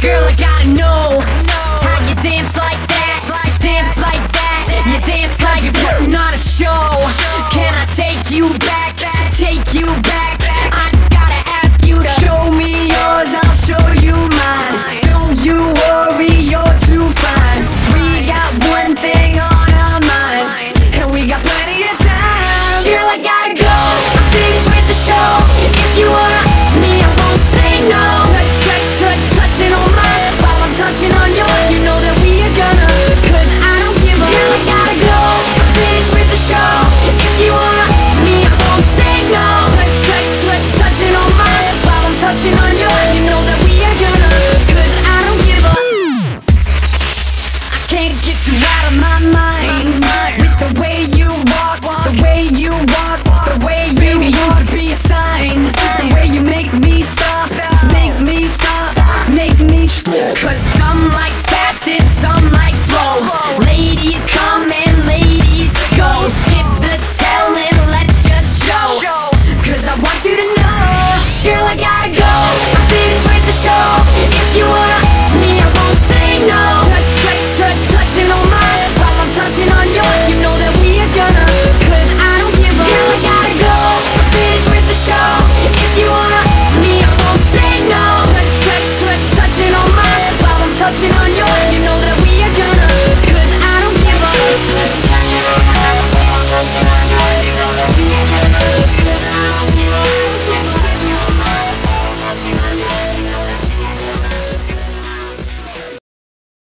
Girl, I gotta know how you dance like that. Dance like that. You dance like you're putting on a show. Can I take you back? Take you back. If you want me, I won't say no. Touch, touch, touch, touching on mine While I'm touching on yours You know that we are gonna I don't give up I gotta go I'm finished with the show. If you want me, I won't say no. Touch, touch, touch, touching on mine While I'm touching on yours You know that we are gonna I don't give up I can't get you out of my mind.